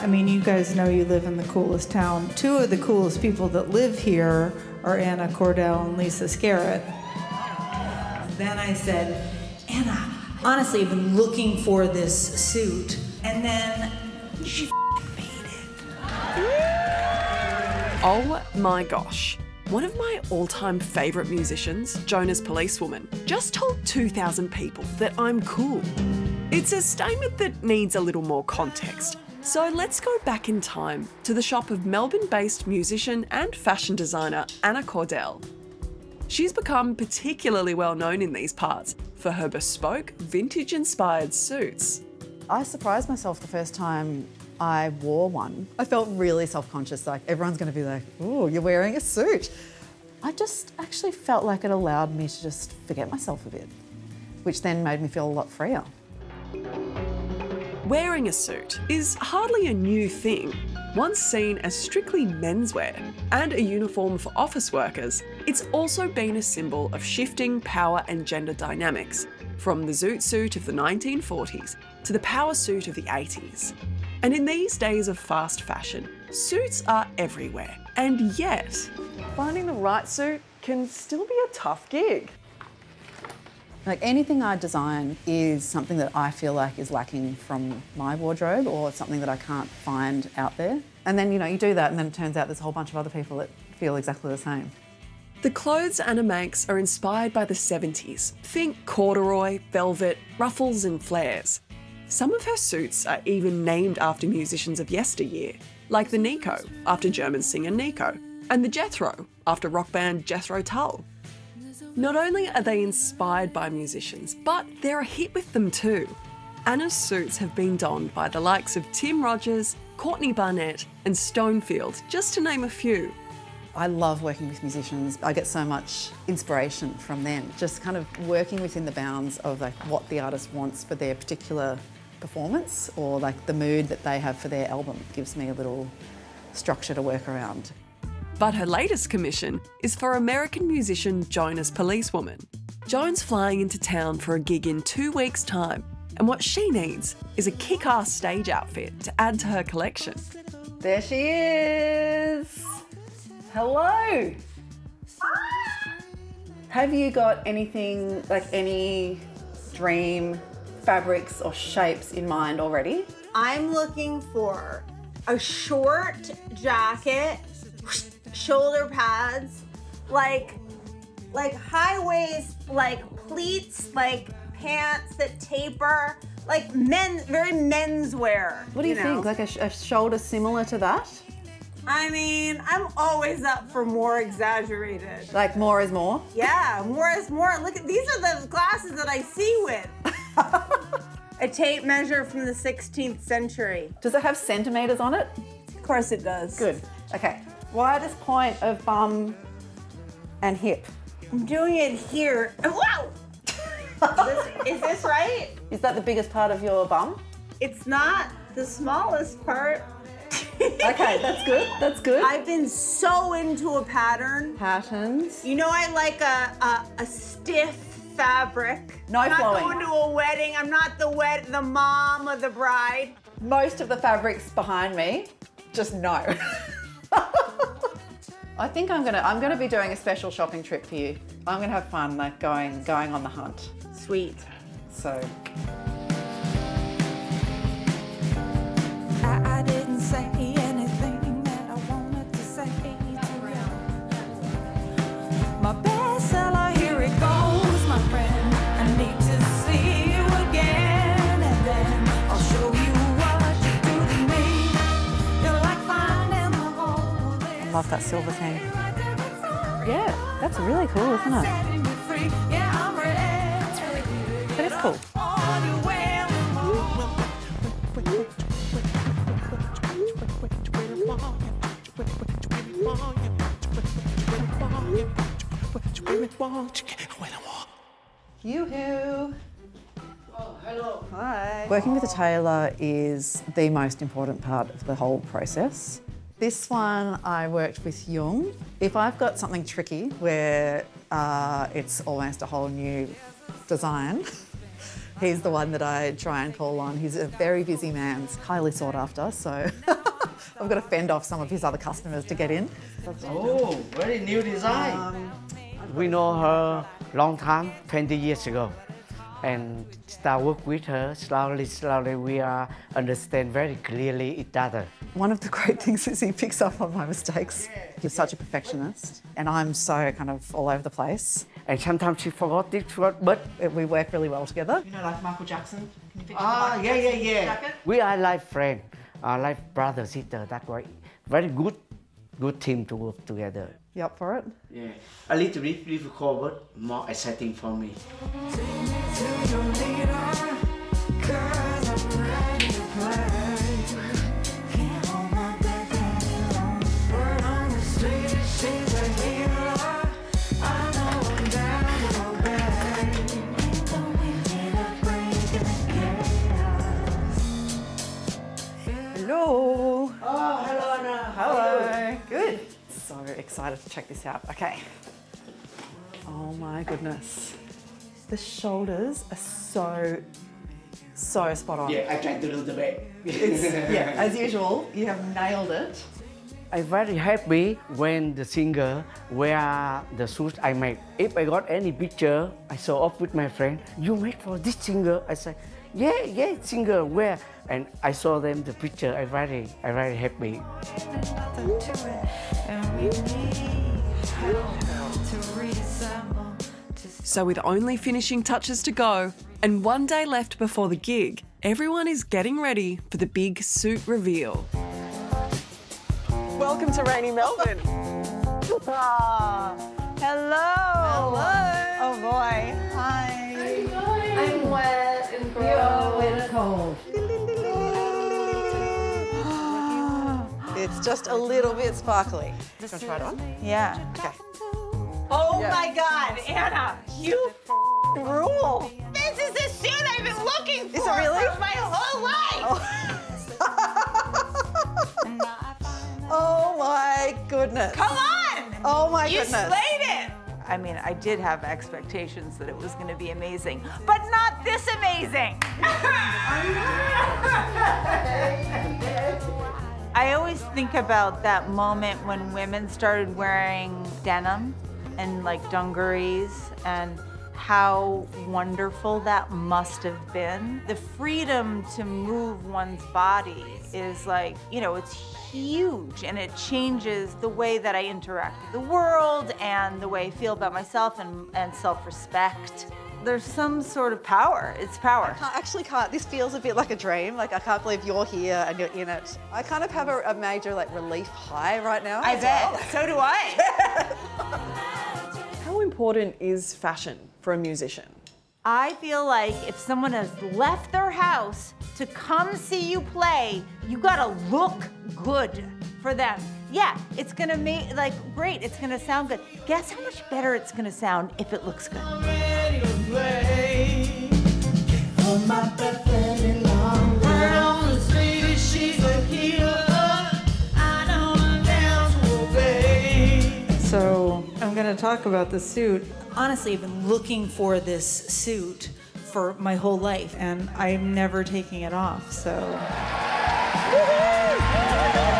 I mean, you guys know you live in the coolest town. Two of the coolest people that live here are Anna Cordell and Lisa Skerrett. Then I said, Anna, honestly, I've been looking for this suit. And then she made it. Oh my gosh. One of my all time favourite musicians, Joan As Police Woman, just told 2,000 people that I'm cool. It's a statement that needs a little more context. So let's go back in time to the shop of Melbourne based musician and fashion designer Anna Cordell. She's become particularly well known in these parts for her bespoke, vintage inspired suits. I surprised myself the first time I wore one. I felt really self conscious, like everyone's going to be like, ooh, you're wearing a suit. I just actually felt like it allowed me to just forget myself a bit, which then made me feel a lot freer. Wearing a suit is hardly a new thing. Once seen as strictly menswear and a uniform for office workers, it's also been a symbol of shifting power and gender dynamics, from the zoot suit of the 1940s to the power suit of the 80s. And in these days of fast fashion, suits are everywhere. And yet, finding the right suit can still be a tough gig. Like anything I design is something that I feel like is lacking from my wardrobe or something that I can't find out there. And then, you know, you do that and then it turns out there's a whole bunch of other people that feel exactly the same. The clothes Anna makes are inspired by the 70s. Think corduroy, velvet, ruffles, and flares. Some of her suits are even named after musicians of yesteryear, like the Nico, after German singer Nico, and the Jethro, after rock band Jethro Tull. Not only are they inspired by musicians, but they're a hit with them too. Anna's suits have been donned by the likes of Tim Rogers, Courtney Barnett, and Stonefield, just to name a few. I love working with musicians. I get so much inspiration from them. Just kind of working within the bounds of like what the artist wants for their particular performance or like the mood that they have for their album gives me a little structure to work around. But her latest commission is for American musician Joan As Police Woman. Joan's flying into town for a gig in two weeks' time, and what she needs is a kick ass stage outfit to add to her collection. There she is! Hello! Have you got anything, like any dream fabrics or shapes in mind already? I'm looking for a short jacket, shoulder pads, like like high waist, like pleats, like pants that taper, like men, very menswear. What do you, know? think? Like a, sh- a shoulder similar to that? I mean, I'm always up for more exaggerated. Like more is more? Yeah, more is more. Look at these are the glasses that I see with. a tape measure from the 16th century. Does it have centimetres on it? Of course it does. Good. Okay. Widest point of bum and hip. I'm doing it here. Whoa! is, this, is this right? Is that the biggest part of your bum? It's not the smallest part. Okay, that's good. That's good. I've been so into a pattern. Patterns. You know, I like a, a, a stiff fabric. No I'm not going to a wedding. I'm not the wed the mom of the bride. Most of the fabrics behind me, just no. I think I'm gonna I'm gonna be doing a special shopping trip for you. I'm gonna have fun like going going on the hunt. Sweet. So love that silver thing. Yeah, that's really cool, isn't it? setting you free. Yeah, I'm. That is cool. On your way. Yoo-hoo! Hi. Working with a tailor is the most important part of the whole process. This one I worked with Jung. If I've got something tricky where uh, it's almost a whole new design, He's the one that I try and call on. He's a very busy man, He's highly sought after, so I've got to fend off some of his other customers to get in. Oh, very new design. we know her long time, 20 years ago. And start work with her slowly, slowly. We are understand very clearly each other. One of the great things is he picks up on my mistakes. He's such a perfectionist, and I'm so kind of all over the place. And sometimes she forgot this word, but We work really well together. You know, like Michael Jackson. Can you picture ah, Michael yeah, yeah, Jackson's yeah. We are like friends, uh, like brother, sister. That way, very good, good team to work together. You up for it? Yeah, a little bit difficult, but more exciting for me. So excited to check this out. Okay. Oh my goodness. The shoulders are so, so spot on. Yeah, I try to do the best. Yeah, as usual, you have nailed it. I'm very happy when the singer wear the suit I made. If I got any picture, I show off with my friend. You made for this singer? I say, yeah, yeah, singer wear. And I saw them the picture. I very, I very happy. So, with only finishing touches to go and one day left before the gig, everyone is getting ready for the big suit reveal. Welcome to rainy Melbourne. Aw, ah, hello. Hello. Oh boy. Gross. It's just a little bit sparkly. Just try it on. Yeah. Okay. Oh Yeah. my God, Anna, you rule. This is the suit I've been looking for Is it really? for my whole life. Oh. oh my goodness. Come on. Oh my you goodness. I mean, I did have expectations that it was going to be amazing, but not this amazing. I always think about that moment when women started wearing denim and like dungarees and how wonderful that must have been. The freedom to move one's body is like, you know, it's huge and it changes the way that I interact with the world and the way I feel about myself and, and self respect. There's some sort of power. It's power. I actually can't. This feels a bit like a dream. Like I can't believe you're here and you're in it. I kind of have a, a major like relief high right now. I as bet. well. So do I. How important is fashion for a musician? I feel like if someone has left their house to come see you play, you gotta look good for them. Yeah, it's gonna make, like, great, it's gonna sound good. Guess how much better it's gonna sound if it looks good? going to talk about the suit. Honestly, I've been looking for this suit for my whole life, and I'm never taking it off, so.